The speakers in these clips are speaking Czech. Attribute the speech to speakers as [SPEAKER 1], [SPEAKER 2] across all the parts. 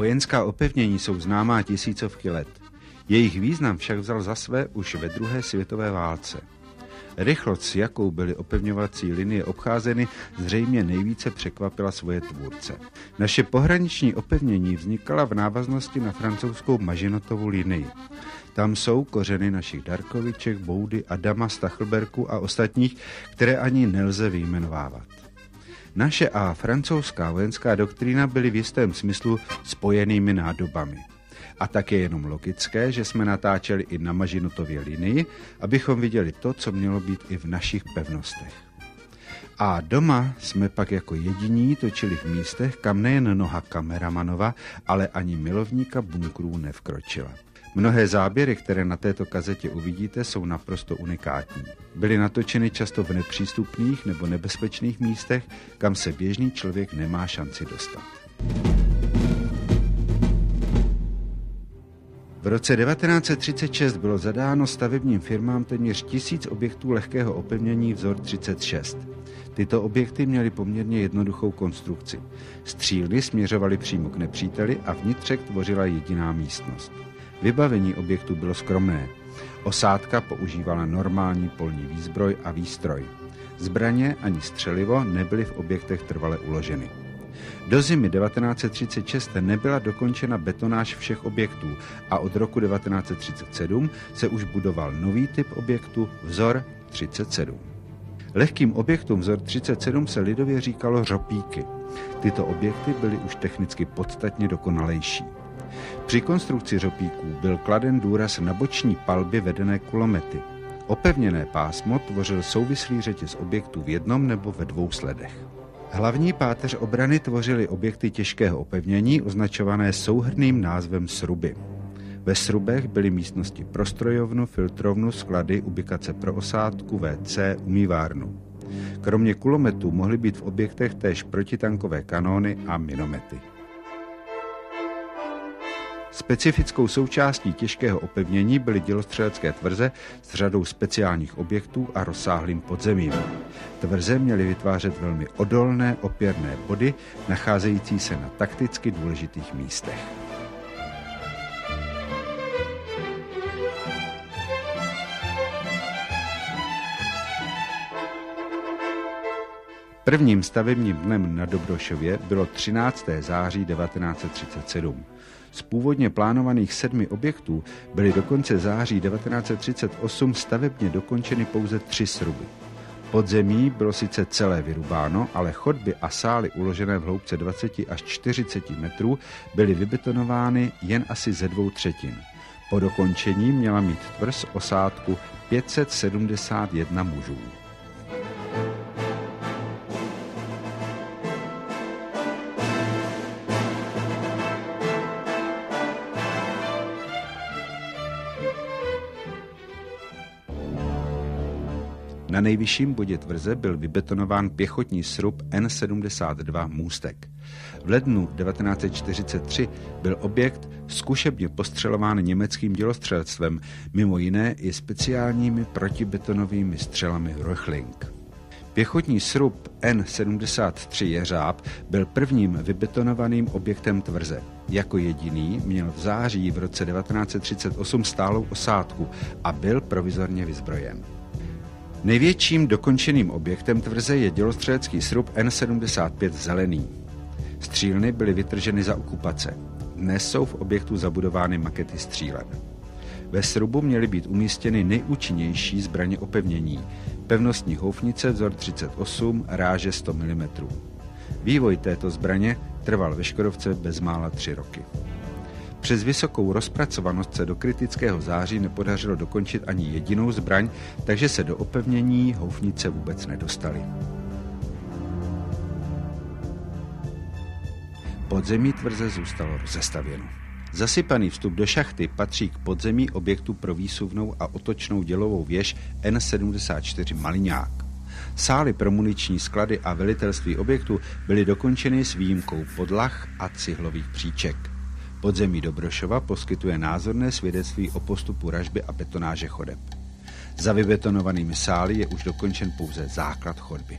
[SPEAKER 1] Vojenská opevnění jsou známá tisícovky let. Jejich význam však vzal za své už ve druhé světové válce. Rychlost, s jakou byly opevňovací linie obcházeny, zřejmě nejvíce překvapila svoje tvůrce. Naše pohraniční opevnění vznikala v návaznosti na francouzskou Mažinotovu linii. Tam jsou kořeny našich Darkoviček, Boudy, Adama, Stachelberku a ostatních, které ani nelze vyjmenovávat. Naše a francouzská vojenská doktrína byly v jistém smyslu spojenými nádobami. A tak je jenom logické, že jsme natáčeli i na Mažinutově linii, abychom viděli to, co mělo být i v našich pevnostech. A doma jsme pak jako jediní točili v místech, kam nejen noha kameramanova, ale ani milovníka bunkrů nevkročila. Mnohé záběry, které na této kazetě uvidíte, jsou naprosto unikátní. Byly natočeny často v nepřístupných nebo nebezpečných místech, kam se běžný člověk nemá šanci dostat. V roce 1936 bylo zadáno stavebním firmám téměř tisíc objektů lehkého opevnění vzor 36. Tyto objekty měly poměrně jednoduchou konstrukci. Střílny směřovaly přímo k nepříteli a vnitřek tvořila jediná místnost. Vybavení objektu bylo skromné. Osádka používala normální polní výzbroj a výstroj. Zbraně ani střelivo nebyly v objektech trvale uloženy. Do zimy 1936 nebyla dokončena betonáž všech objektů a od roku 1937 se už budoval nový typ objektu vzor 37. Lehkým objektům vzor 37 se lidově říkalo řopíky. Tyto objekty byly už technicky podstatně dokonalejší. Při konstrukci řopíků byl kladen důraz na boční palby vedené kulomety. Opevněné pásmo tvořil souvislý řetěz objektů v jednom nebo ve dvou sledech. Hlavní páteř obrany tvořily objekty těžkého opevnění označované souhrným názvem sruby. Ve srubech byly místnosti pro strojovnu, filtrovnu, sklady, ubikace pro osádku, WC, umývárnu. Kromě kulometů mohly být v objektech též protitankové kanóny a minomety. Specifickou součástí těžkého opevnění byly dělostřelecké tvrze s řadou speciálních objektů a rozsáhlým podzemím. Tvrze měly vytvářet velmi odolné opěrné body, nacházející se na takticky důležitých místech. Prvním stavebním dnem na Dobrošově bylo 13. září 1937. Z původně plánovaných sedmi objektů byly do konce září 1938 stavebně dokončeny pouze tři sruby. Podzemí bylo sice celé vyrubáno, ale chodby a sály uložené v hloubce 20 až 40 metrů byly vybetonovány jen asi ze dvou třetin. Po dokončení měla mít tvrz osádku 571 mužů. Na nejvyšším bodě tvrze byl vybetonován pěchotní srub N-72 Můstek. V lednu 1943 byl objekt zkušebně postřelován německým dělostřelectvem, mimo jiné i speciálními protibetonovými střelami Röchling. Pěchotní srub N-73 Jeřáb byl prvním vybetonovaným objektem tvrze. Jako jediný měl v září v roce 1938 stálou osádku a byl provizorně vyzbrojen. Největším dokončeným objektem tvrze je dělostřelecký srub N75 Zelený. Střílny byly vytrženy za okupace. Dnes jsou v objektu zabudovány makety střílen. Ve srubu měly být umístěny nejúčinnější zbraně opevnění, pevnostní houfnice vzor 38, ráže 100 mm. Vývoj této zbraně trval ve Škodovce bezmála tři roky. Přes vysokou rozpracovanost se do kritického září nepodařilo dokončit ani jedinou zbraň, takže se do opevnění houfnice vůbec nedostali. Podzemí tvrze zůstalo rozestavěno. Zasypaný vstup do šachty patří k podzemí objektu pro výsuvnou a otočnou dělovou věž N74 Maliňák. Sály pro muniční sklady a velitelství objektu byly dokončeny s výjimkou podlah a cihlových příček. Podzemí Dobrošova poskytuje názorné svědectví o postupu ražby a betonáže chodeb. Za vybetonovanými sály je už dokončen pouze základ chodby.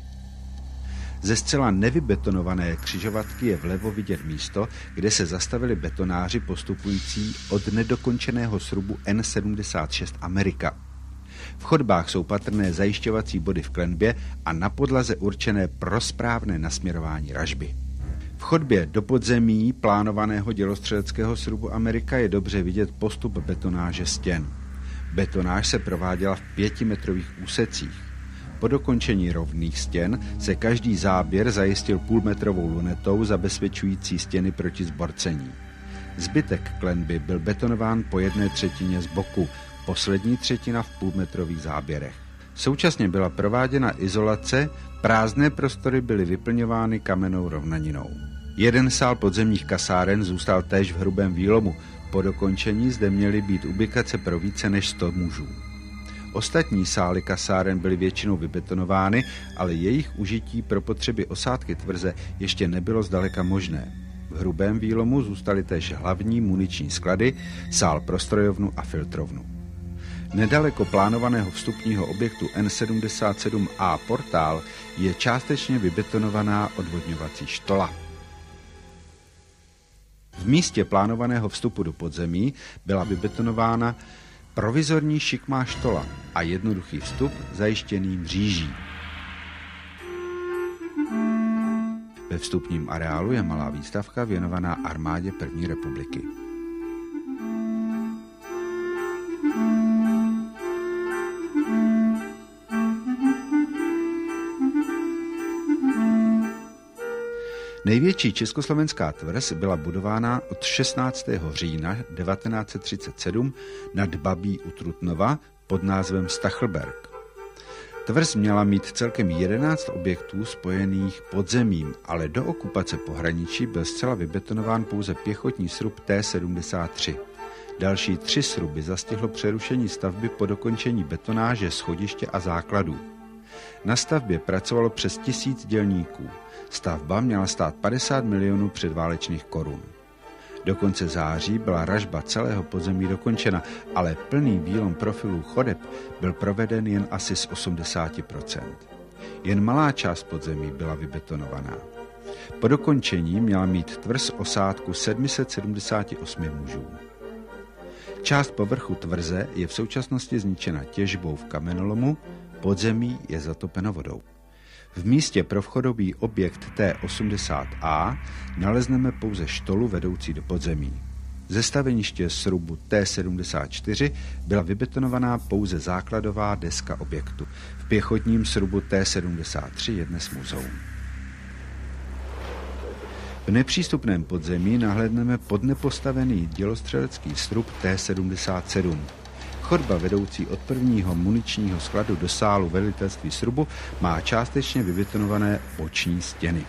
[SPEAKER 1] Ze zcela nevybetonované křižovatky je vlevo vidět místo, kde se zastavili betonáři postupující od nedokončeného srubu N76 Amerika. V chodbách jsou patrné zajišťovací body v klenbě a na podlaze určené pro správné nasměrování ražby. V chodbě do podzemí plánovaného dělostřeleckého srubu Amerika je dobře vidět postup betonáže stěn. Betonáž se prováděla v pětimetrových úsecích. Po dokončení rovných stěn se každý záběr zajistil půlmetrovou lunetou zabezpečující stěny proti zborcení. Zbytek klenby byl betonován po jedné třetině z boku, poslední třetina v půlmetrových záběrech. Současně byla prováděna izolace, prázdné prostory byly vyplňovány kamennou rovnaninou. Jeden sál podzemních kasáren zůstal též v hrubém výlomu. Po dokončení zde měly být ubikace pro více než 100 mužů. Ostatní sály kasáren byly většinou vybetonovány, ale jejich užití pro potřeby osádky tvrze ještě nebylo zdaleka možné. V hrubém výlomu zůstaly též hlavní muniční sklady, sál pro strojovnu a filtrovnu. Nedaleko plánovaného vstupního objektu N77A portál je částečně vybetonovaná odvodňovací štola. V místě plánovaného vstupu do podzemí byla vybetonována provizorní šikmá štola a jednoduchý vstup zajištěný mříží. Ve vstupním areálu je malá výstavka věnovaná armádě první republiky. Největší československá tvrz byla budována od 16. října 1937 nad Babí u Trutnova pod názvem Stachelberg. Tvrz měla mít celkem 11 objektů spojených podzemím, ale do okupace pohraničí byl zcela vybetonován pouze pěchotní srub T-73. Další tři sruby zastihlo přerušení stavby po dokončení betonáže, schodiště a základů. Na stavbě pracovalo přes tisíc dělníků. Stavba měla stát 50 milionů předválečných korun. Do konce září byla ražba celého podzemí dokončena, ale plný výlom profilů chodeb byl proveden jen asi z 80%. Jen malá část podzemí byla vybetonovaná. Po dokončení měla mít tvrz osádku 778 mužů. Část povrchu tvrze je v současnosti zničena těžbou v kamenolomu, podzemí je zatopeno vodou. V místě pro vchodový objekt T80A nalezneme pouze štolu vedoucí do podzemí. Ze staveniště srubu T74 byla vybetonovaná pouze základová deska objektu. V pěchotním srubu T73 je dnes muzeum. V nepřístupném podzemí nahlédneme pod nepostavený dělostřelecký srub T77. Chodba vedoucí od prvního muničního skladu do sálu velitelství srubu má částečně vybetonované oční stěny.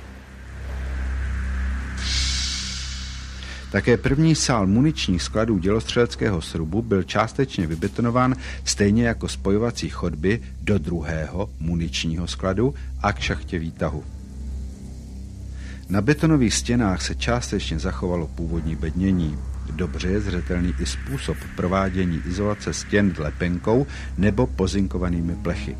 [SPEAKER 1] Také první sál muničních skladů dělostřeleckého srubu byl částečně vybetonován stejně jako spojovací chodby do druhého muničního skladu a k šachtě výtahu. Na betonových stěnách se částečně zachovalo původní bednění. Dobře je zřetelný i způsob provádění izolace stěn lepenkou nebo pozinkovanými plechy.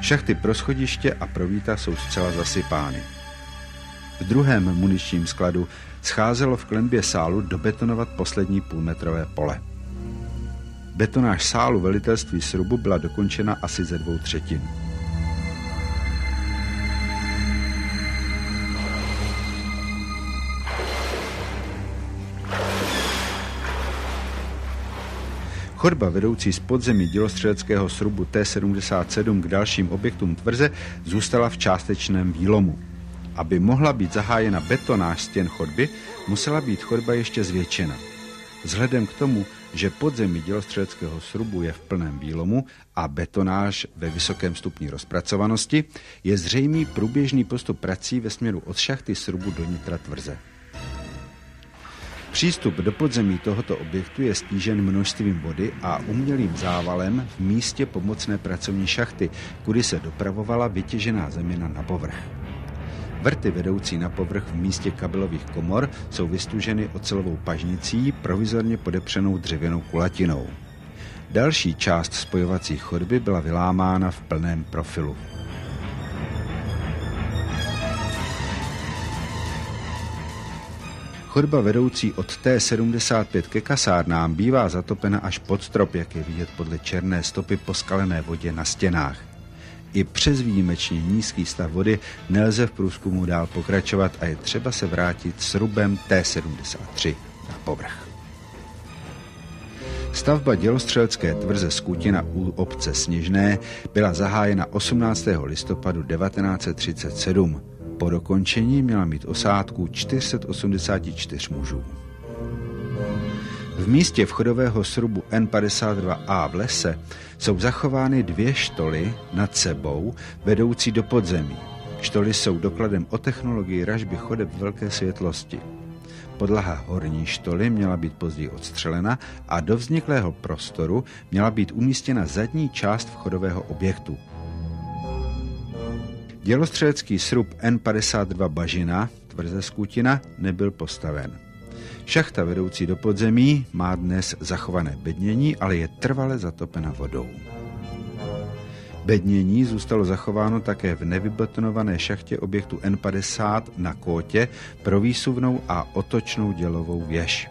[SPEAKER 1] Šachty pro schodiště a pro výtah jsou zcela zasypány. V druhém muničním skladu scházelo v klembě sálu dobetonovat poslední půlmetrové pole. Betonáž sálu velitelství srubu byla dokončena asi ze dvou třetin. Chodba vedoucí z podzemí dělostřeleckého srubu T-77 k dalším objektům tvrze zůstala v částečném výlomu. Aby mohla být zahájena betonáž stěn chodby, musela být chodba ještě zvětšena. Vzhledem k tomu, že podzemí dělostřeleckého srubu je v plném výlomu a betonáž ve vysokém stupni rozpracovanosti, je zřejmý průběžný postup prací ve směru od šachty srubu do nitra tvrze. Přístup do podzemí tohoto objektu je stížen množstvím vody a umělým závalem v místě pomocné pracovní šachty, kudy se dopravovala vytěžená zemina na povrch. Vrty vedoucí na povrch v místě kabelových komor jsou vystuženy ocelovou pažnicí provizorně podepřenou dřevěnou kulatinou. Další část spojovací chodby byla vylámána v plném profilu. Chodba vedoucí od T75 ke kasárnám bývá zatopena až pod strop, jak je vidět podle černé stopy po skalené vodě na stěnách. I přes výjimečně nízký stav vody nelze v průzkumu dál pokračovat a je třeba se vrátit s rubem T73 na povrch. Stavba dělostřelecké tvrze Skutina u obce Sněžné byla zahájena 18. listopadu 1937. Po dokončení měla mít osádku 484 mužů. V místě vchodového srubu N52A v lese jsou zachovány dvě štoly nad sebou vedoucí do podzemí. Štoly jsou dokladem o technologii ražby chodeb velké světlosti. Podlaha horní štoly měla být později odstřelena a do vzniklého prostoru měla být umístěna zadní část vchodového objektu. Dělostřelecký srub N52 Bažina, tvrze Skutina, nebyl postaven. Šachta vedoucí do podzemí má dnes zachované bednění, ale je trvale zatopena vodou. Bednění zůstalo zachováno také v nevybetonované šachtě objektu N50 na Kótě pro výsuvnou a otočnou dělovou věž.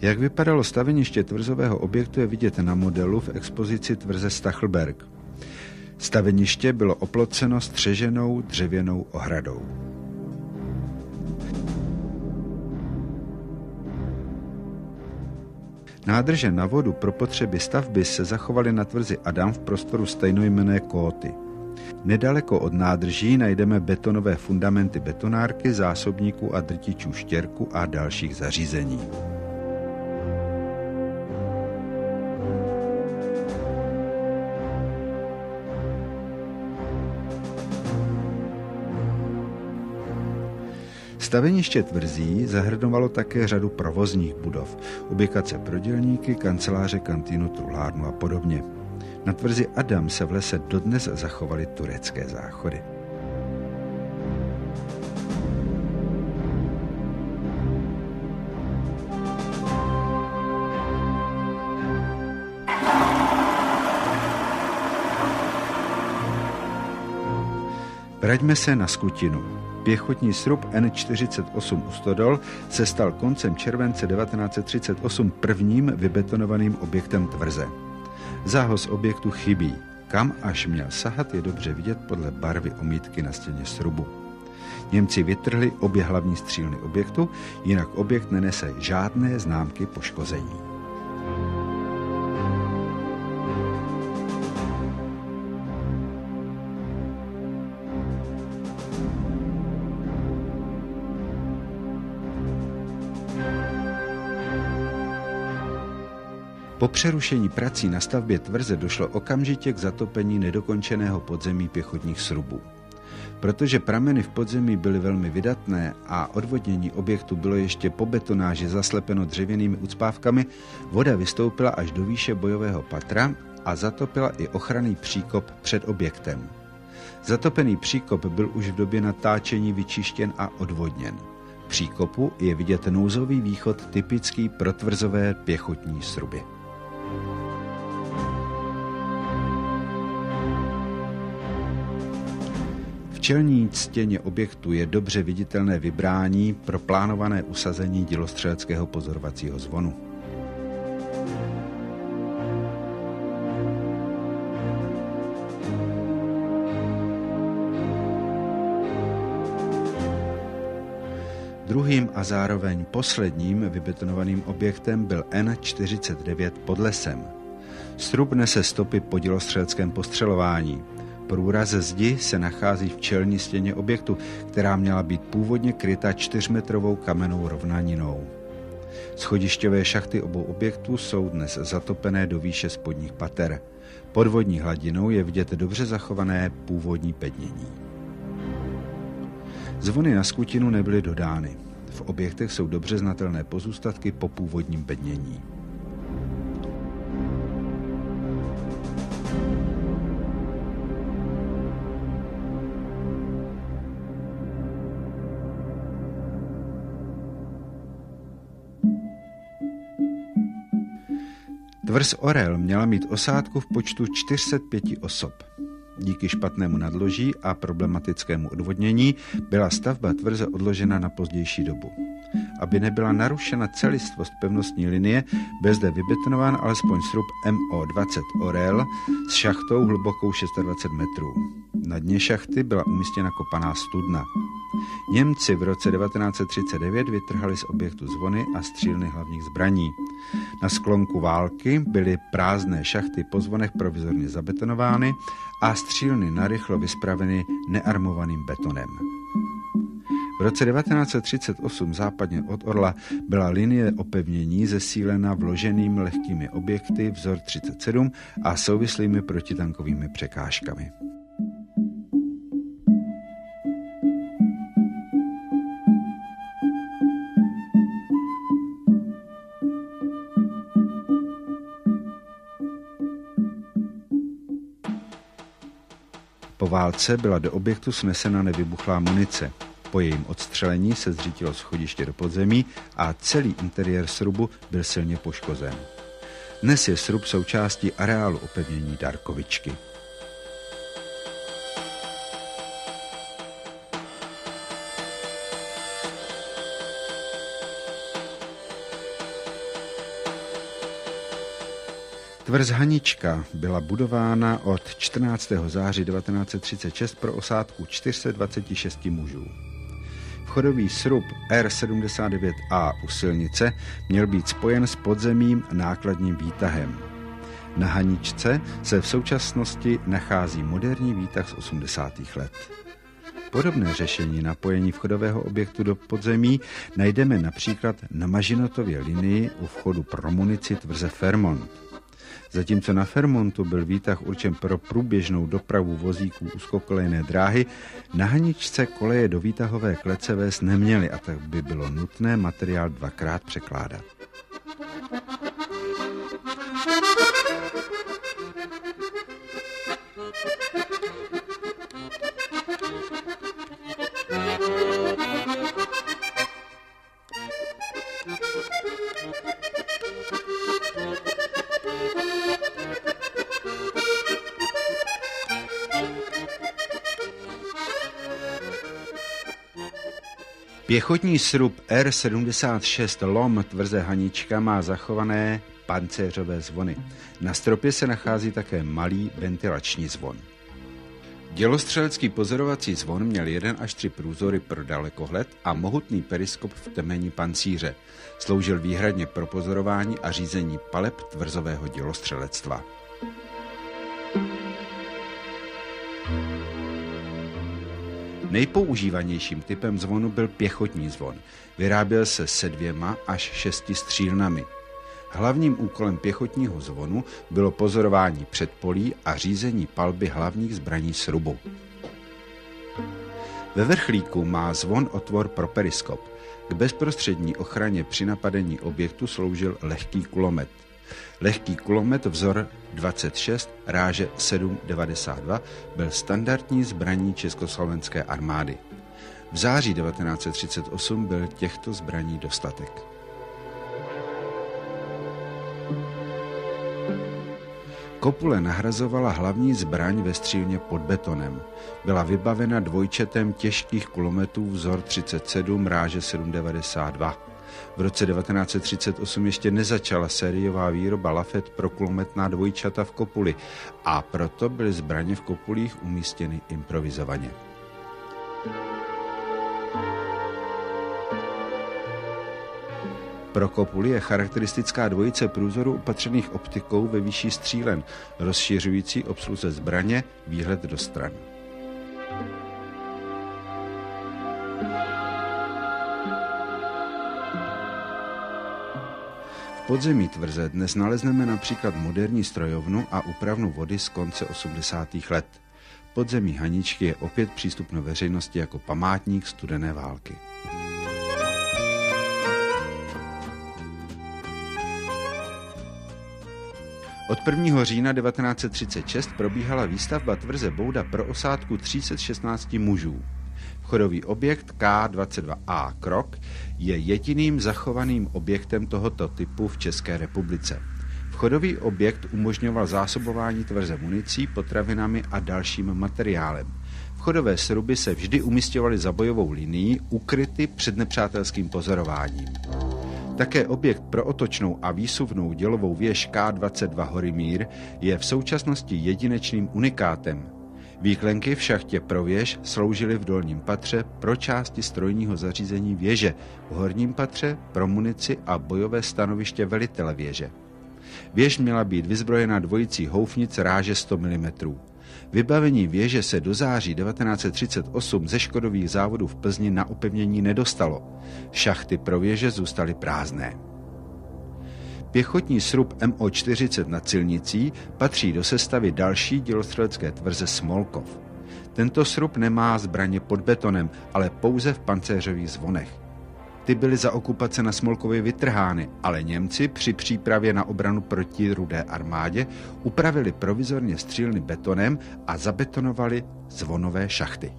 [SPEAKER 1] Jak vypadalo staveniště tvrzového objektu je vidět na modelu v expozici tvrze Stachelberg. Staveniště bylo oploceno střeženou dřevěnou ohradou. Nádrže na vodu pro potřeby stavby se zachovaly na tvrzi Adam v prostoru stejnojmené kóty. Nedaleko od nádrží najdeme betonové fundamenty betonárky, zásobníků a drtičů štěrku a dalších zařízení. Staveniště tvrzí zahrnovalo také řadu provozních budov, ubikace pro dělníky, kanceláře, kantýnu, truhlárnu a podobně. Na tvrzi Adam se v lese dodnes zachovaly turecké záchody. Vraťme se na Skutinu. Pěchotní srub N48 Ustodol se stal koncem července 1938 prvním vybetonovaným objektem tvrze. Zához objektu chybí. Kam až měl sahat je dobře vidět podle barvy omítky na stěně srubu. Němci vytrhli obě hlavní střílny objektu, jinak objekt nenese žádné známky poškození. Po přerušení prací na stavbě tvrze došlo okamžitě k zatopení nedokončeného podzemí pěchotních srubů. Protože prameny v podzemí byly velmi vydatné a odvodnění objektu bylo ještě po betonáži zaslepeno dřevěnými ucpávkami, voda vystoupila až do výše bojového patra a zatopila i ochranný příkop před objektem. Zatopený příkop byl už v době natáčení vyčištěn a odvodněn. V příkopu je vidět nouzový východ typický pro tvrzové pěchotní sruby. Čelní stěně objektu je dobře viditelné vybrání pro plánované usazení dělostřeleckého pozorovacího zvonu. Druhým a zároveň posledním vybetonovaným objektem byl N49 pod lesem. Srub nese stopy po dělostřeleckém postřelování. Průraz zdi se nachází v čelní stěně objektu, která měla být původně kryta čtyřmetrovou kamennou rovnaninou. Schodišťové šachty obou objektů jsou dnes zatopené do výše spodních pater. Pod vodní hladinou je vidět dobře zachované původní pednění. Zvony na skutinu nebyly dodány. V objektech jsou dobře znatelné pozůstatky po původním bednění. Tvrz Orel měla mít osádku v počtu 405 osob. Díky špatnému nadloží a problematickému odvodnění byla stavba tvrze odložena na pozdější dobu. Aby nebyla narušena celistvost pevnostní linie, byl zde vybetonován alespoň srub MO20 Orel s šachtou hlubokou 26 metrů. Na dně šachty byla umístěna kopaná studna. Němci v roce 1939 vytrhali z objektu zvony a střílny hlavních zbraní. Na sklonku války byly prázdné šachty po zvonech provizorně zabetonovány a střílny narychlo vyspraveny nearmovaným betonem. V roce 1938 západně od Orla byla linie opevnění zesílena vloženými lehkými objekty vzor 37 a souvislými protitankovými překážkami. Válce byla do objektu snesena nevybuchlá munice. Po jejím odstřelení se zřítilo schodiště do podzemí a celý interiér srubu byl silně poškozen. Dnes je srub součástí areálu opevnění Darkovičky. Tvrz Hanička byla budována od 14. září 1936 pro osádku 426 mužů. Vchodový srub R79A u silnice měl být spojen s podzemím nákladním výtahem. Na Haničce se v současnosti nachází moderní výtah z 80. let. Podobné řešení napojení vchodového objektu do podzemí najdeme například na Mažinotově linii u vchodu pro munici tvrze Fermont. Zatímco na Fermontu byl výtah určen pro průběžnou dopravu vozíků úzkokolejné dráhy, na Haničce koleje do výtahové klece vést neměly a tak by bylo nutné materiál dvakrát překládat. Pěchotní srub R76 Lom tvrze Hanička má zachované pancéřové zvony. Na stropě se nachází také malý ventilační zvon. Dělostřelecký pozorovací zvon měl jeden až tři průzory pro dalekohled a mohutný periskop v temení pancíře. Sloužil výhradně pro pozorování a řízení paleb tvrzového dělostřelectva. Nejpoužívanějším typem zvonu byl pěchotní zvon. Vyráběl se se dvěma až šesti střílnami. Hlavním úkolem pěchotního zvonu bylo pozorování předpolí a řízení palby hlavních zbraní srubu. Ve vrchlíku má zvon otvor pro periskop. K bezprostřední ochraně při napadení objektu sloužil lehký kulomet. Lehký kulomet vzor 26 ráže 792 byl standardní zbraní Československé armády. V září 1938 byl těchto zbraní dostatek. Kopule nahrazovala hlavní zbraň ve střílně pod betonem. Byla vybavena dvojčetem těžkých kulometů vzor 37 ráže 792. V roce 1938 ještě nezačala sériová výroba lafet pro kulometná dvojčata v kopuli a proto byly zbraně v kopulích umístěny improvizovaně. Pro kopuli je charakteristická dvojice průzorů opatřených optikou ve výši střílen, rozšiřující obsluze zbraně výhled do stran. Podzemí tvrze dnes nalezneme například moderní strojovnu a upravnu vody z konce 80. let. Podzemí Haničky je opět přístupno veřejnosti jako památník studené války. Od 1. října 1936 probíhala výstavba tvrze Bouda pro osádku 316 mužů. Vchodový objekt K22A Krok je jediným zachovaným objektem tohoto typu v České republice. Vchodový objekt umožňoval zásobování tvrze municí, potravinami a dalším materiálem. Vchodové sruby se vždy umistovaly za bojovou linií, ukryty před nepřátelským pozorováním. Také objekt pro otočnou a výsuvnou dělovou věž K22 Horimír je v současnosti jedinečným unikátem. Výklenky v šachtě pro věž sloužily v dolním patře pro části strojního zařízení věže, v horním patře pro munici a bojové stanoviště velitele věže. Věž měla být vyzbrojena dvojicí houfnic ráže 100 mm. Vybavení věže se do září 1938 ze Škodových závodů v Plzni na opevnění nedostalo. Šachty pro věže zůstaly prázdné. Pěchotní srub MO-40 na Cilnicí patří do sestavy další dělostřelecké tvrze Smolkov. Tento srub nemá zbraně pod betonem, ale pouze v pancéřových zvonech. Ty byly za okupace na Smolkově vytrhány, ale Němci při přípravě na obranu proti rudé armádě upravili provizorně střílny betonem a zabetonovali zvonové šachty.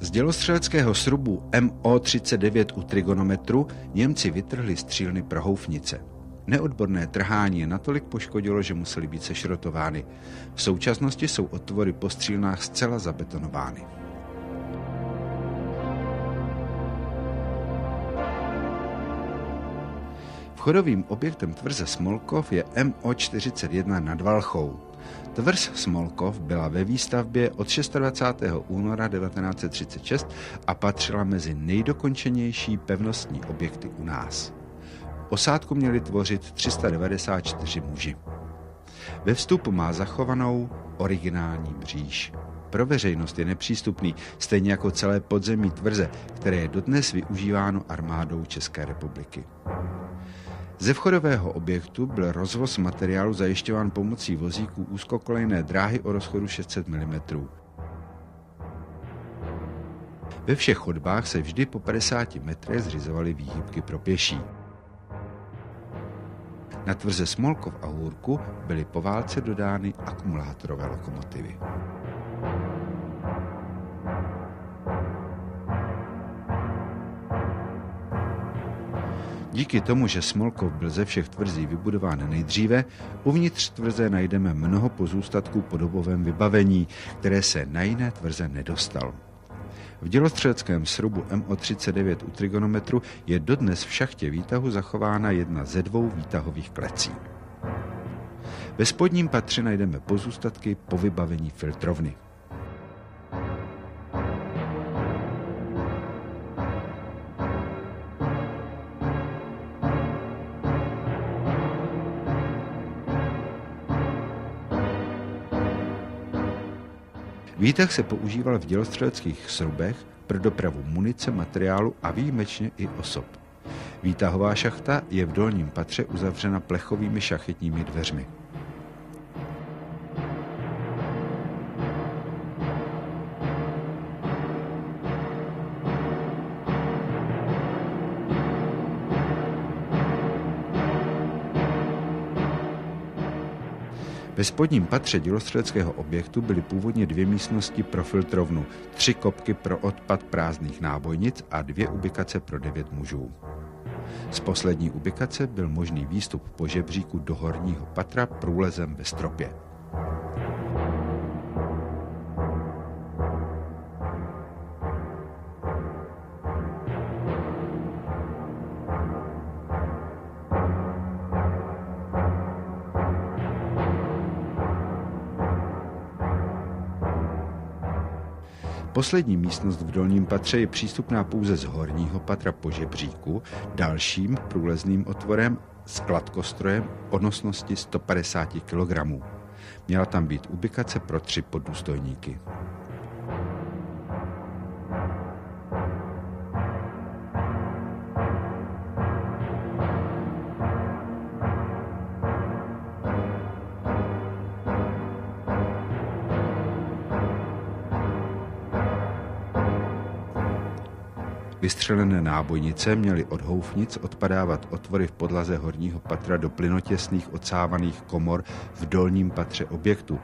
[SPEAKER 1] Z dělostřeleckého srubu MO-39 u trigonometru Němci vytrhli střílny pro houfnice. Neodborné trhání je natolik poškodilo, že musely být sešrotovány. V současnosti jsou otvory po střílnách zcela zabetonovány. Vchodovým objektem tvrze Smolkov je MO41 nad Valchou. Tvrz Smolkov byla ve výstavbě od 26. února 1936 a patřila mezi nejdokončenější pevnostní objekty u nás. Osádku měli tvořit 394 muži. Ve vstupu má zachovanou originální mříž. Pro veřejnost je nepřístupný, stejně jako celé podzemí tvrze, které je dodnes využíváno armádou České republiky. Ze vchodového objektu byl rozvoz materiálu zajišťován pomocí vozíků úzkokolejné dráhy o rozchodu 600 mm. Ve všech chodbách se vždy po 50 metrech zřizovaly výhybky pro pěší. Na tvrze Smolkov a Hůrku byly po válce dodány akumulátorové lokomotivy. Díky tomu, že Smolkov byl ze všech tvrzí vybudován nejdříve, uvnitř tvrze najdeme mnoho pozůstatků po dobovém vybavení, které se na jiné tvrze nedostalo. V dělostřeleckém srubu MO39 u trigonometru je dodnes v šachtě výtahu zachována jedna ze dvou výtahových klecí. Ve spodním patře najdeme pozůstatky po vybavení filtrovny. Výtah se používal v dělostřeleckých srubech pro dopravu munice, materiálu a výjimečně i osob. Výtahová šachta je v dolním patře uzavřena plechovými šachetními dveřmi. Ve spodním patře dělostřeleckého objektu byly původně dvě místnosti pro filtrovnu, tři kopky pro odpad prázdných nábojnic a dvě ubikace pro devět mužů. Z poslední ubikace byl možný výstup po žebříku do horního patra průlezem ve stropě. Poslední místnost v dolním patře je přístupná pouze z horního patra po žebříku, dalším průlezným otvorem s kladkostrojem o nosnosti 150 kg. Měla tam být ubikace pro tři poddůstojníky. Vystřelené nábojnice měly od houfnic odpadávat otvory v podlaze horního patra do plynotěsných odsávaných komor v dolním patře objektu.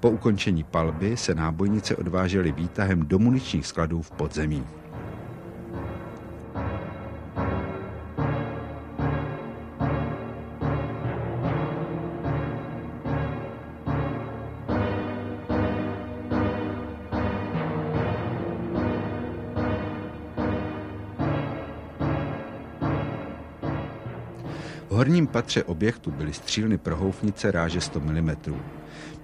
[SPEAKER 1] Po ukončení palby se nábojnice odvážely výtahem do muničních skladů v podzemí. Patře objektu byly střílny pro houfnice ráže 100 mm.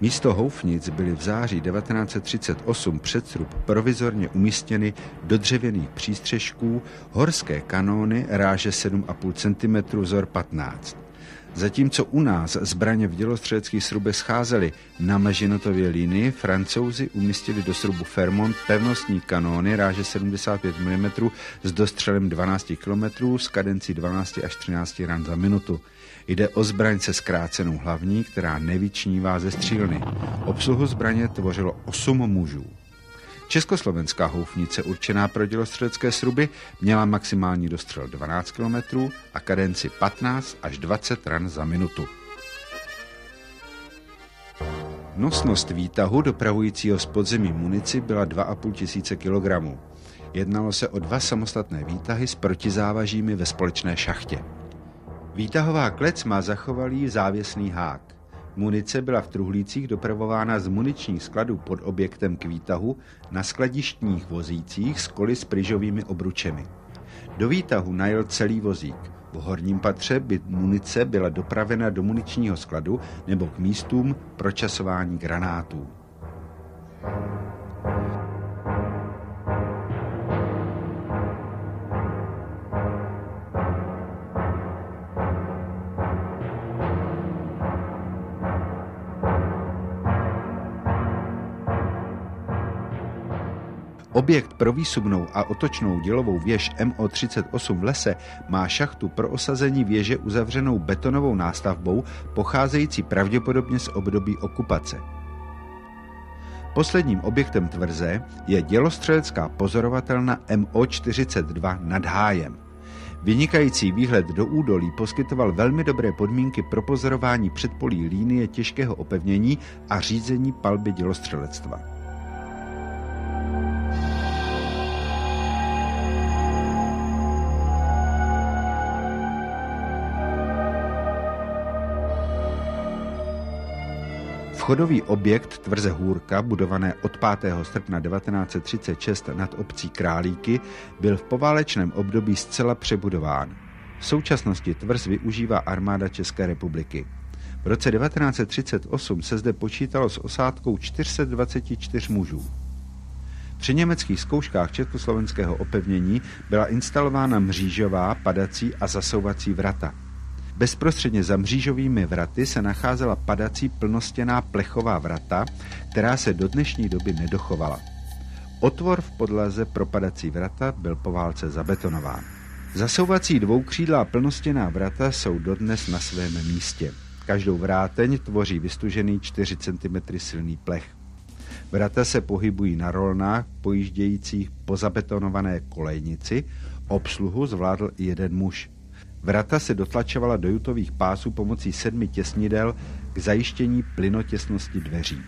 [SPEAKER 1] Místo houfnic byly v září 1938 před srub provizorně umístěny do dřevěných přístřežků horské kanóny ráže 7,5 cm vzor 15. Zatímco u nás zbraně v dělostřeleckých srubech scházely na Mažinotově linii, francouzi umístili do srubu Fermont pevnostní kanóny ráže 75 mm s dostřelem 12 km s kadencí 12 až 13 ran za minutu. Jde o zbraň se zkrácenou hlavní, která nevyčnívá ze střílny. Obsluhu zbraně tvořilo 8 mužů. Československá houfnice určená pro dělostřelecké sruby měla maximální dostřel 12 km a kadenci 15 až 20 ran za minutu. Nosnost výtahu dopravujícího z podzemí munici byla 2,5 tisíce kilogramů. Jednalo se o dva samostatné výtahy s protizávažími ve společné šachtě. Výtahová klec má zachovalý závěsný hák. Munice byla v truhlících dopravována z muničních skladů pod objektem k výtahu na skladištních vozících s koly s pryžovými obručemi. Do výtahu najel celý vozík. V horním patře by munice byla dopravena do muničního skladu nebo k místům pro časování granátů. Objekt pro výsubnou a otočnou dělovou věž MO38 v lese má šachtu pro osazení věže uzavřenou betonovou nástavbou pocházející pravděpodobně z období okupace. Posledním objektem tvrze je dělostřelecká pozorovatelna MO42 nad Hájem. Vynikající výhled do údolí poskytoval velmi dobré podmínky pro pozorování předpolí línie těžkého opevnění a řízení palby dělostřelectva. Vchodový objekt tvrze Hůrka, budované od 5. srpna 1936 nad obcí Králíky, byl v poválečném období zcela přebudován. V současnosti tvrz využívá armáda České republiky. V roce 1938 se zde počítalo s osádkou 424 mužů. Při německých zkouškách československého opevnění byla instalována mřížová, padací a zasouvací vrata – Bezprostředně za mřížovými vraty se nacházela padací plnostěná plechová vrata, která se do dnešní doby nedochovala. Otvor v podlaze pro padací vrata byl po válce zabetonován. Zasouvací dvoukřídlá plnostěná vrata jsou dodnes na svém místě. Každou vráteň tvoří vystužený 4 cm silný plech. Vrata se pohybují na rolnách pojíždějících po zabetonované kolejnici, obsluhu zvládl jeden muž. Vrata se dotlačovala do jutových pásů pomocí sedmi těsnidel k zajištění plynotěsnosti dveří.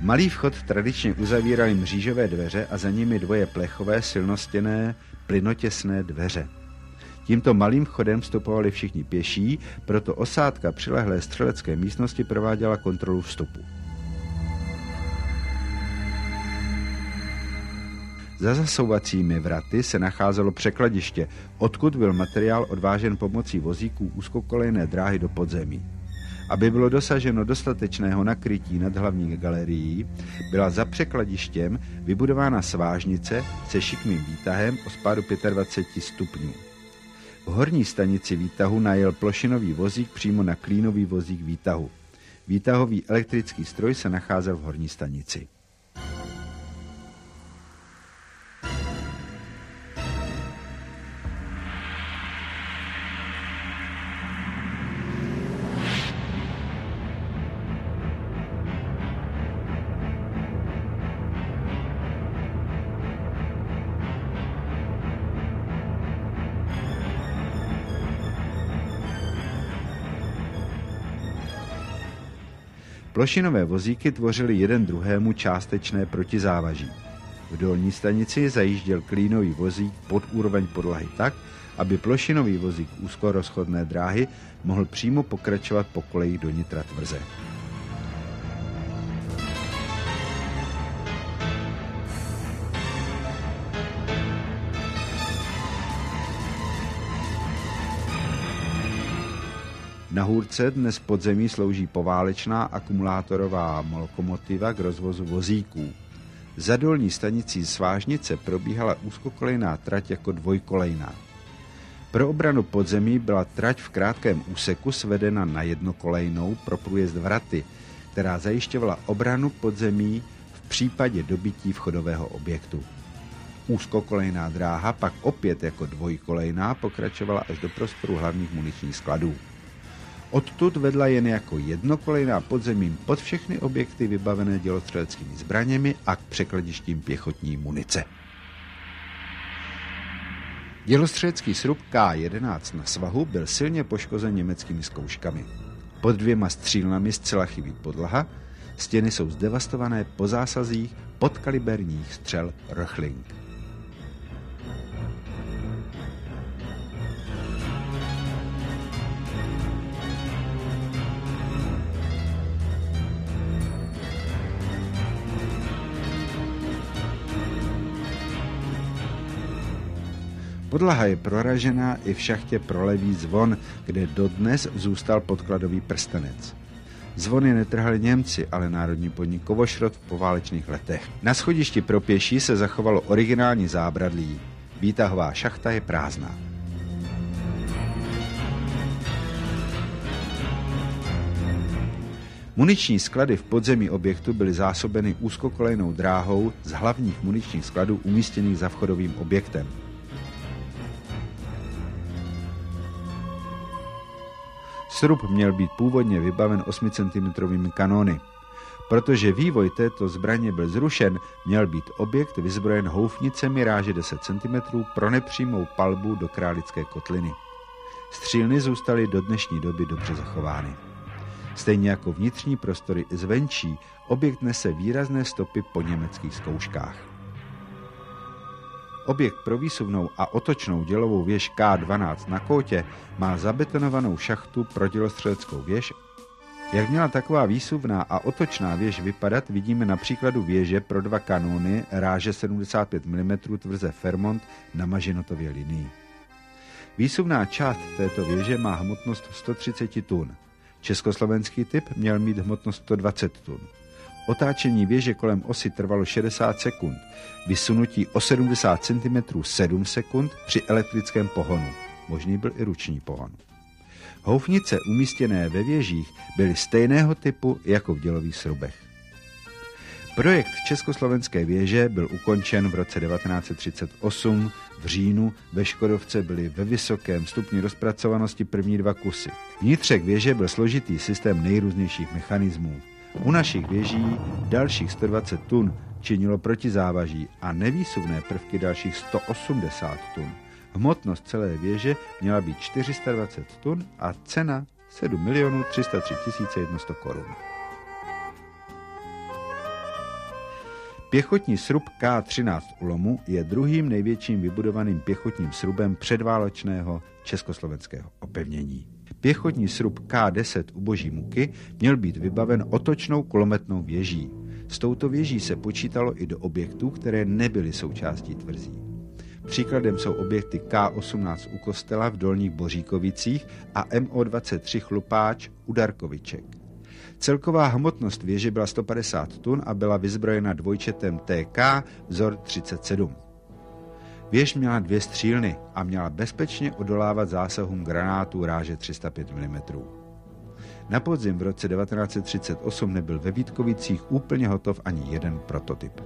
[SPEAKER 1] Malý vchod tradičně uzavíraly mřížové dveře a za nimi dvoje plechové silnostěné plynotěsné dveře. Tímto malým chodem vstupovali všichni pěší, proto osádka přilehlé střelecké místnosti prováděla kontrolu vstupu. Za zasouvacími vraty se nacházelo překladiště, odkud byl materiál odvážen pomocí vozíků úzkokolejné dráhy do podzemí. Aby bylo dosaženo dostatečného nakrytí nad hlavní galerií, byla za překladištěm vybudována svážnice se šikmým výtahem o spádu 25 stupňů. V horní stanici výtahu najel plošinový vozík přímo na klínový vozík výtahu. Výtahový elektrický stroj se nacházel v horní stanici. Plošinové vozíky tvořily jeden druhému částečné protizávaží. V dolní stanici zajížděl klínový vozík pod úroveň podlahy tak, aby plošinový vozík úzkorozchodné dráhy mohl přímo pokračovat po koleji do nitra tvrze. Na hůrce dnes podzemí slouží poválečná akumulátorová lokomotiva k rozvozu vozíků. Za dolní stanicí Svážnice probíhala úzkokolejná trať jako dvojkolejná. Pro obranu podzemí byla trať v krátkém úseku svedena na jednokolejnou pro průjezd vraty, která zajišťovala obranu podzemí v případě dobytí vchodového objektu. Úzkokolejná dráha pak opět jako dvojkolejná pokračovala až do prostoru hlavních muničních skladů. Odtud vedla jen jako jednokolejná podzemím pod všechny objekty vybavené dělostřeleckými zbraněmi a k překladištím pěchotní munice. Dělostřelecký srub K-11 na svahu byl silně poškozen německými zkouškami. Pod dvěma střílnami zcela chybí podlaha, stěny jsou zdevastované po zásazích podkaliberních střel Röchling. Podlaha je proražená i v šachtě prolevý zvon, kde dodnes zůstal podkladový prstenec. Zvony netrhali Němci, ale národní podnik Kovošrot v poválečných letech. Na schodišti pro pěší se zachovalo originální zábradlí. Výtahová šachta je prázdná. Muniční sklady v podzemí objektu byly zásobeny úzkokolejnou dráhou z hlavních muničních skladů umístěných za vchodovým objektem. Srub měl být původně vybaven 8 cm kanóny. Protože vývoj této zbraně byl zrušen, měl být objekt vyzbrojen houfnicemi ráže 10 cm pro nepřímou palbu do králické kotliny. Střílny zůstaly do dnešní doby dobře zachovány. Stejně jako vnitřní prostory zvenčí, objekt nese výrazné stopy po německých zkouškách. Objekt pro výsuvnou a otočnou dělovou věž K12 na kótě má zabetonovanou šachtu pro dělostřeleckou věž. Jak měla taková výsuvná a otočná věž vypadat, vidíme na příkladu věže pro dva kanóny ráže 75 mm tvrze Fermont na Mažinotově linii. Výsuvná část této věže má hmotnost 130 tun. Československý typ měl mít hmotnost 120 tun. Otáčení věže kolem osy trvalo 60 sekund, vysunutí o 70 cm 7 sekund při elektrickém pohonu. Možný byl i ruční pohon. Houfnice umístěné ve věžích byly stejného typu jako v dělových srubech. Projekt Československé věže byl ukončen v roce 1938. V říjnu ve Škodovce byly ve vysokém stupni rozpracovanosti první dva kusy. Vnitřek věže byl složitý systém nejrůznějších mechanismů. U našich věží dalších 120 tun činilo protizávaží a nevýsuvné prvky dalších 180 tun. Hmotnost celé věže měla být 420 tun a cena 7 milionů 303 100 korun. Pěchotní srub K-13 u Lomu je druhým největším vybudovaným pěchotním srubem předválečného československého opevnění. Pěchotní srub K-10 u Boží muky měl být vybaven otočnou kulometnou věží. S touto věží se počítalo i do objektů, které nebyly součástí tvrzí. Příkladem jsou objekty K-18 u kostela v Dolních Boříkovicích a MO-23 Chlupáč u Darkoviček. Celková hmotnost věže byla 150 tun a byla vyzbrojena dvojčetem TK vzor 37. Věž měla dvě střílny a měla bezpečně odolávat zásahům granátů ráže 305 mm. Na podzim v roce 1938 nebyl ve Vítkovicích úplně hotov ani jeden prototyp.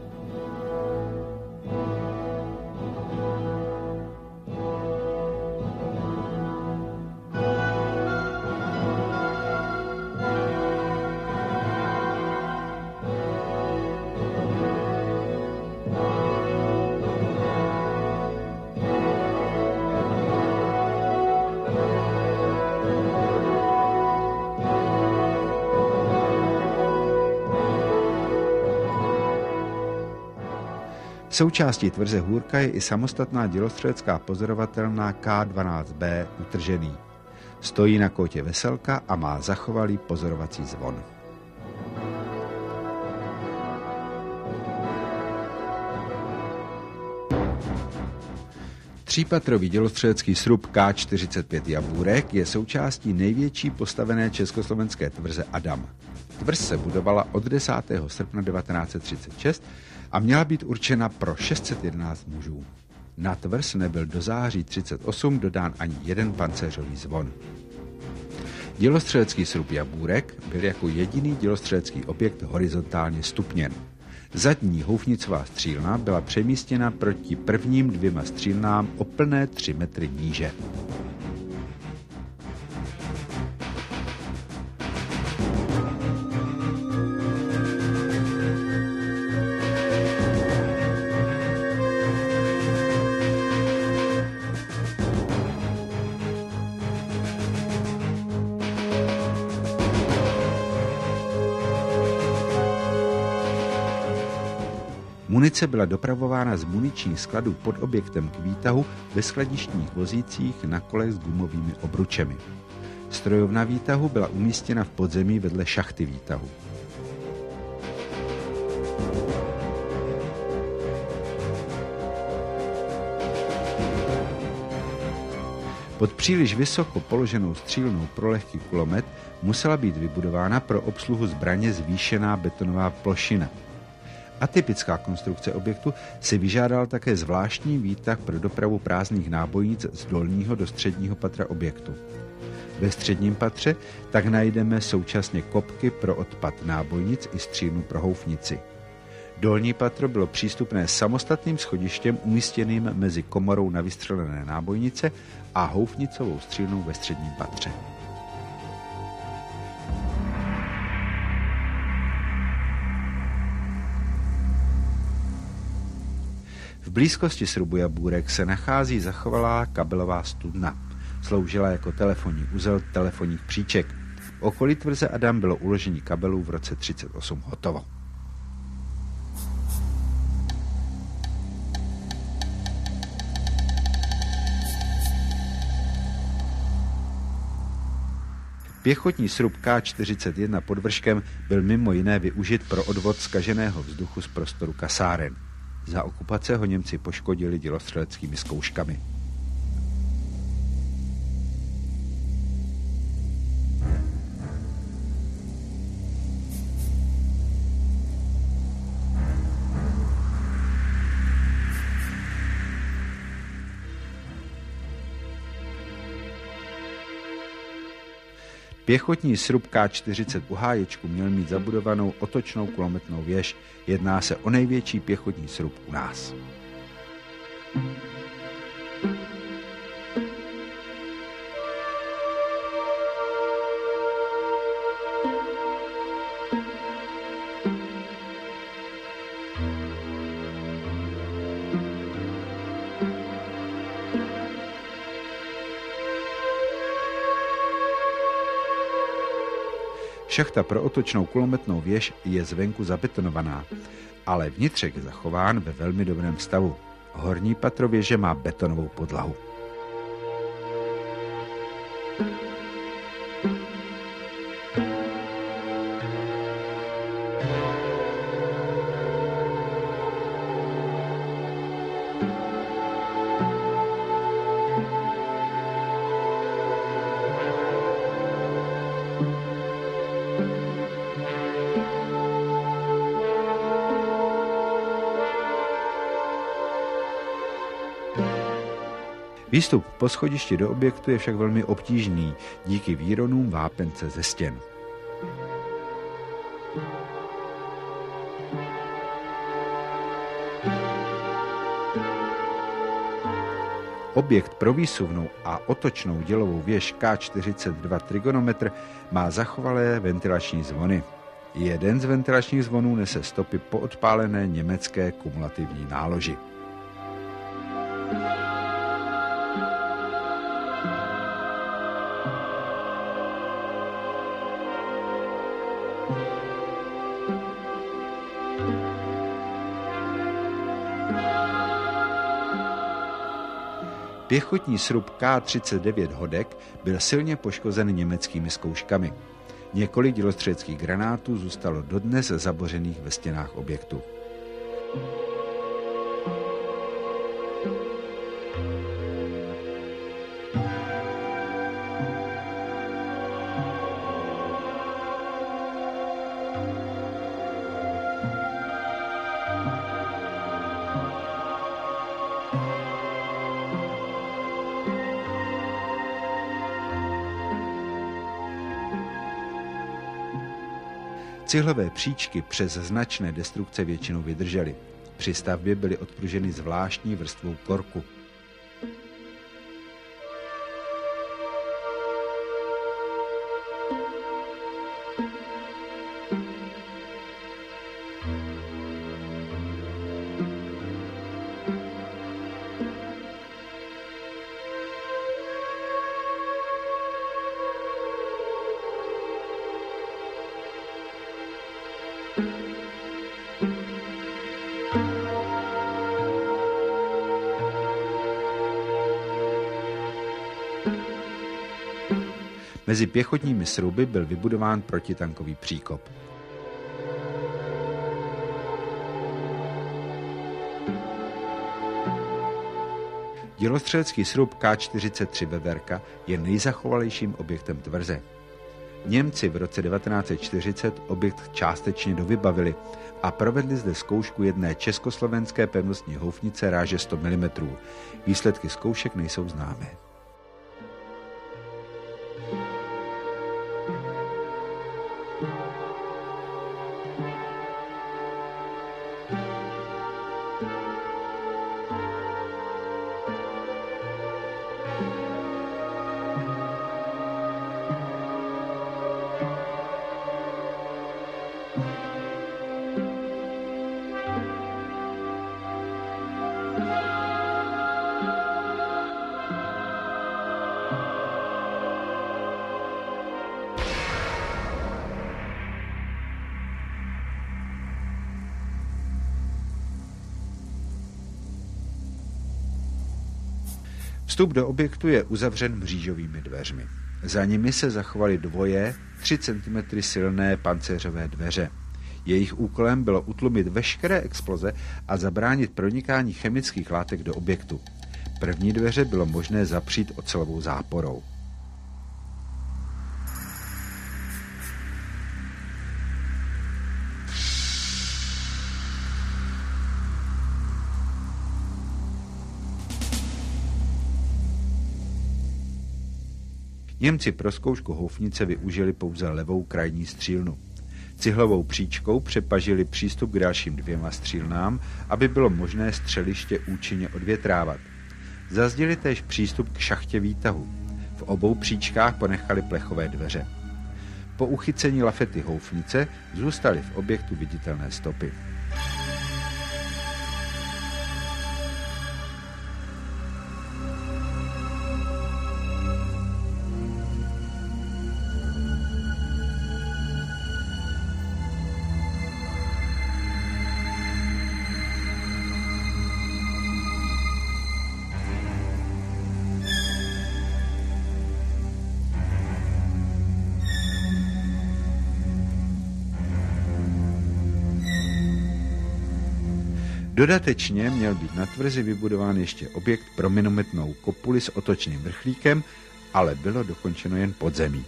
[SPEAKER 1] Součástí tvrze Hůrka je i samostatná dělostřelecká pozorovatelná K12B utržený. Stojí na kotě Veselka a má zachovalý pozorovací zvon. Třípatrový dělostřelecký srub K-45 Jabůrek je součástí největší postavené československé tvrze Adam. Tvrz se budovala od 10. srpna 1936 a měla být určena pro 611 mužů. Na tvrz nebyl do září 38 dodán ani jeden pancéřový zvon. Dělostřelecký srub Jabůrek byl jako jediný dělostřelecký objekt horizontálně stupněn. Zadní houfnicová střílna byla přemístěna proti prvním dvěma střílnám o plné 3 metry níže. Munice byla dopravována z muničních skladů pod objektem k výtahu ve skladištních vozících na kolech s gumovými obručemi. Strojovna výtahu byla umístěna v podzemí vedle šachty výtahu. Pod příliš vysoko položenou střílnou pro lehký kulomet musela být vybudována pro obsluhu zbraně zvýšená betonová plošina – Atypická konstrukce objektu si vyžádal také zvláštní výtah pro dopravu prázdných nábojnic z dolního do středního patra objektu. Ve středním patře tak najdeme současně kopky pro odpad nábojnic i střílnu pro houfnici. Dolní patro bylo přístupné samostatným schodištěm umístěným mezi komorou na vystřelené nábojnice a houfnicovou střílnou ve středním patře. Blízkosti srubu Jabůrek se nachází zachovalá kabelová studna. Sloužila jako telefonní uzel telefonních příček. V okolí tvrze Adam bylo uložení kabelů v roce 38 hotovo. Pěchotní srub K-41 pod vrškem byl mimo jiné využit pro odvod skaženého vzduchu z prostoru kasáren. Za okupace ho Němci poškodili dělostřeleckými zkouškami. Pěchotní srub K-40 u Háječku měl mít zabudovanou otočnou kulometnou věž. Jedná se o největší pěchotní srub u nás. Šachta pro otočnou kulometnou věž je zvenku zabetonovaná, ale vnitřek je zachován ve velmi dobrém stavu. Horní patro věže má betonovou podlahu. Výstup po schodišti do objektu je však velmi obtížný díky výronům vápence ze stěn. Objekt pro výsuvnou a otočnou dělovou věž K42 trigonometr má zachovalé ventilační zvony. Jeden z ventilačních zvonů nese stopy po odpálené německé kumulativní náloži. Pěchotní srub K-39 Hodek byl silně poškozen německými zkouškami. Několik dělostřeckých granátů zůstalo dodnes zabořených ve stěnách objektu. 'Thank you. Cihlové příčky přes značné destrukce většinou vydržely. Při stavbě byly odpruženy zvláštní vrstvou korku. Mezi pěchotními sruby byl vybudován protitankový příkop. Dělostřelecký srub K-43 Veverka je nejzachovalejším objektem tvrze. Němci v roce 1940 objekt částečně dovybavili a provedli zde zkoušku jedné československé pevnostní houfnice ráže 100 mm. Výsledky zkoušek nejsou známé. Vstup do objektu je uzavřen mřížovými dveřmi. Za nimi se zachovaly dvoje 3 cm silné pancéřové dveře. Jejich úkolem bylo utlumit veškeré exploze a zabránit pronikání chemických látek do objektu. První dveře bylo možné zapřít ocelovou záporou. Němci pro zkoušku houfnice využili pouze levou krajní střílnu. Cihlovou příčkou přepažili přístup k dalším dvěma střílnám, aby bylo možné střeliště účinně odvětrávat. Zazdili též přístup k šachtě výtahu. V obou příčkách ponechali plechové dveře. Po uchycení lafety houfnice zůstaly v objektu viditelné stopy. Dodatečně měl být na tvrzi vybudován ještě objekt pro minometnou kopuli s otočným vrchlíkem, ale bylo dokončeno jen podzemí.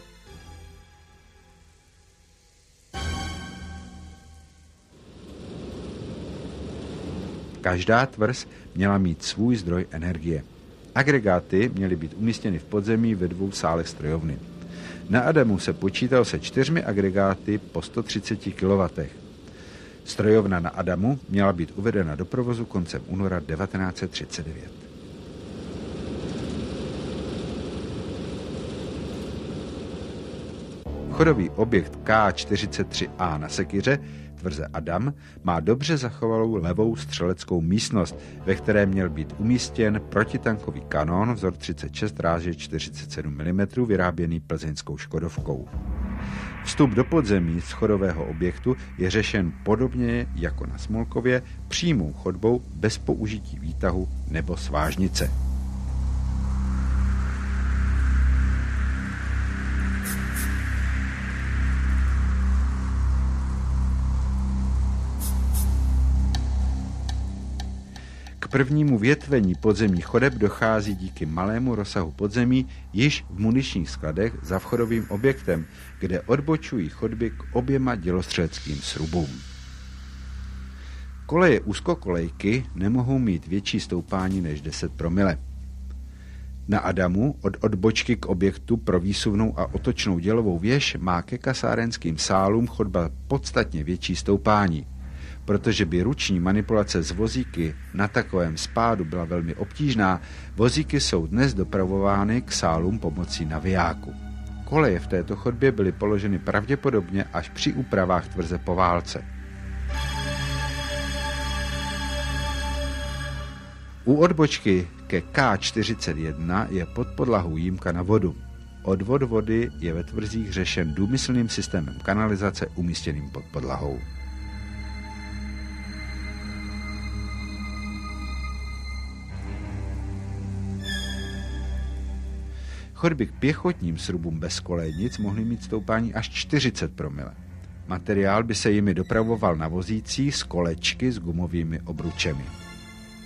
[SPEAKER 1] Každá tvrz měla mít svůj zdroj energie. Agregáty měly být umístěny v podzemí ve dvou sálech strojovny. Na Adamu se počítal se čtyřmi agregáty po 130 kW. Strojovna na Adamu měla být uvedena do provozu koncem února 1939. Chodový objekt K43A na Sekyře, tvrze Adam, má dobře zachovalou levou střeleckou místnost, ve které měl být umístěn protitankový kanon vzor 36 ráže 47 mm vyráběný plzeňskou Škodovkou. Vstup do podzemí schodového objektu je řešen podobně jako na Smolkově přímou chodbou bez použití výtahu nebo svážnice. Prvnímu větvení podzemních chodeb dochází díky malému rozsahu podzemí již v muničních skladech za vchodovým objektem, kde odbočují chodby k oběma dělostřeleckým srubům. Koleje úzkokolejky nemohou mít větší stoupání než 10 promile. Na Adamu od odbočky k objektu pro výsuvnou a otočnou dělovou věž má ke kasárenským sálům chodba podstatně větší stoupání. Protože by ruční manipulace s vozíky na takovém spádu byla velmi obtížná, vozíky jsou dnes dopravovány k sálům pomocí navijáku. Koleje v této chodbě byly položeny pravděpodobně až při úpravách tvrze po válce. U odbočky ke K41 je pod podlahou jímka na vodu. Odvod vody je ve tvrzích řešen důmyslným systémem kanalizace umístěným pod podlahou. Chodby k pěchotním srubům bez kolejnic mohly mít stoupání až 40 promile. Materiál by se jimi dopravoval na vozících z kolečky s gumovými obručemi.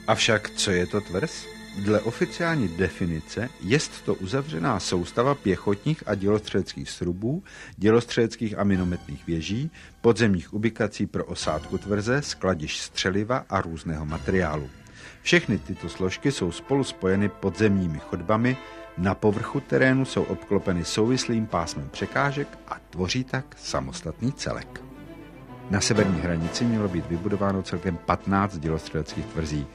[SPEAKER 1] Avšak co je to tvrz? Dle oficiální definice je to uzavřená soustava pěchotních a dělostřeleckých srubů, dělostřeleckých a minometných věží, podzemních ubikací pro osádku tvrze, skladiš střeliva a různého materiálu. Všechny tyto složky jsou spolu spojeny podzemními chodbami, na povrchu terénu jsou obklopeny souvislým pásmem překážek a tvoří tak samostatný celek. Na severní hranici mělo být vybudováno celkem 15 dělostřeleckých tvrzí.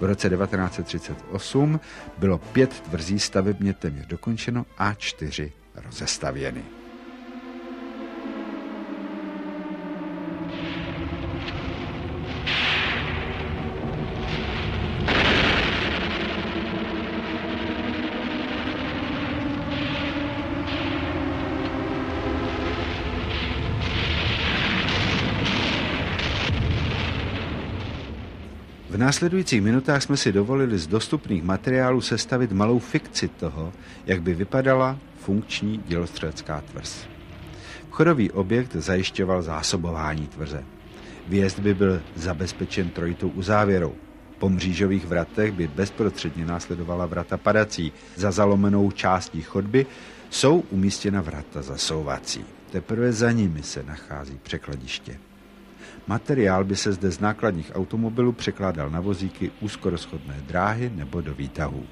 [SPEAKER 1] V roce 1938 bylo pět tvrzí stavebně téměř dokončeno a čtyři rozestavěny. Následujících minutách jsme si dovolili z dostupných materiálů sestavit malou fikci toho, jak by vypadala funkční dělostřelecká tvrz. Vchodový objekt zajišťoval zásobování tvrze. Vjezd by byl zabezpečen trojitou uzávěrou. Po mřížových vratech by bezprostředně následovala vrata padací. Za zalomenou částí chodby jsou umístěna vrata zasouvací. Teprve za nimi se nachází překladiště. Materiál by se zde z nákladních automobilů překládal na vozíky úzkorozchodné dráhy nebo do výtahů.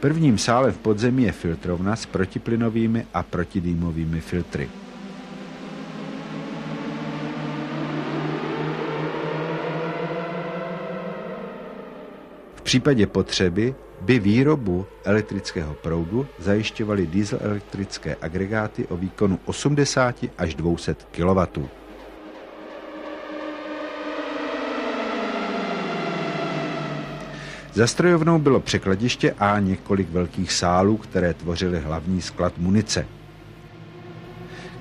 [SPEAKER 1] Prvním sálem v podzemí je filtrovna s protiplynovými a protidýmovými filtry. Případě potřeby by výrobu elektrického proudu zajišťovaly dieselelektrické agregáty o výkonu 80 až 200 kW. Za strojovnou bylo překladiště a několik velkých sálů, které tvořily hlavní sklad munice.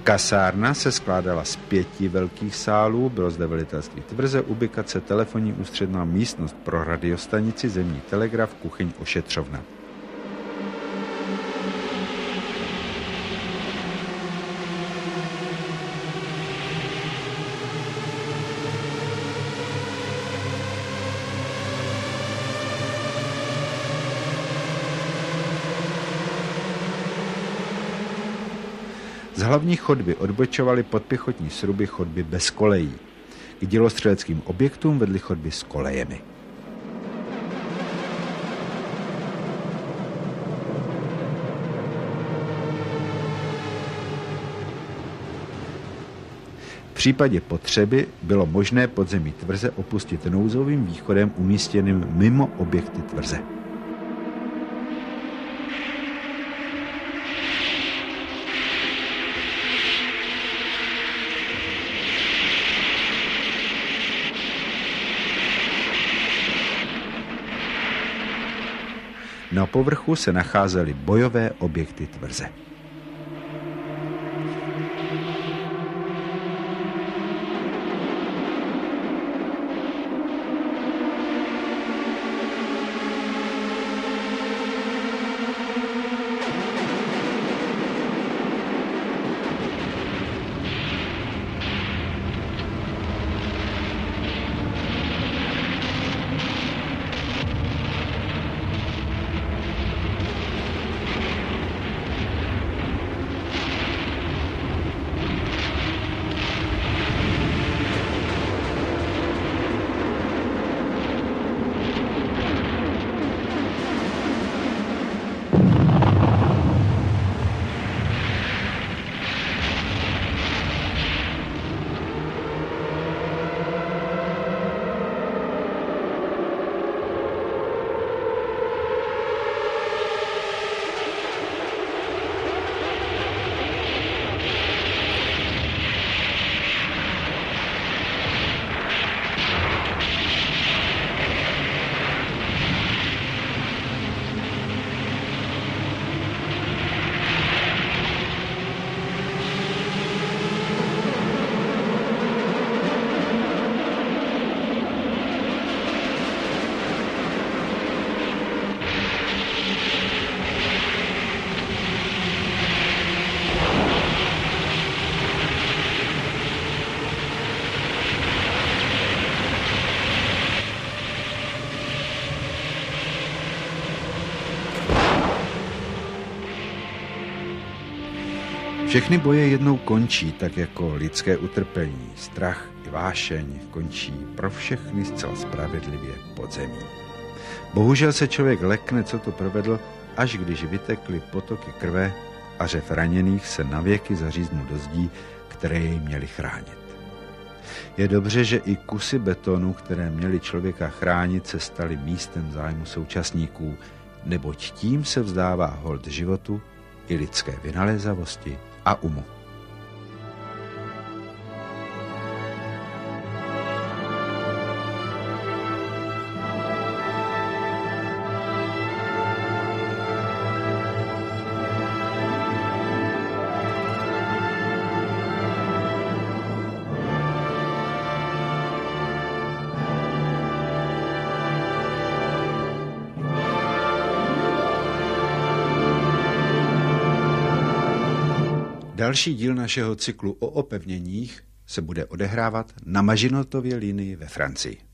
[SPEAKER 1] Kasárna se skládala z pěti velkých sálů, bylo zde velitelství tvrze, ubikace, telefonní ústředná místnost pro radiostanici, zemní telegraf, kuchyň, ošetřovna. Hlavní chodby odbočovaly podpěchotní sruby chodby bez kolejí. K dělostřeleckým objektům vedly chodby s kolejemi. V případě potřeby bylo možné podzemí tvrze opustit nouzovým východem umístěným mimo objekty tvrze. Na povrchu se nacházely bojové objekty tvrze. Všechny boje jednou končí, tak jako lidské utrpení, strach i vášeň končí pro všechny zcela spravedlivě pod zemí. Bohužel se člověk lekne, co to provedl, až když vytekly potoky krve a řev raněných se navěky zaříznul do zdí, které jej měly chránit. Je dobře, že i kusy betonu, které měly člověka chránit, se staly místem zájmu současníků, neboť tím se vzdává hold životu i lidské vynalézavosti a umu. Další díl našeho cyklu o opevněních se bude odehrávat na Mažinotově linii ve Francii.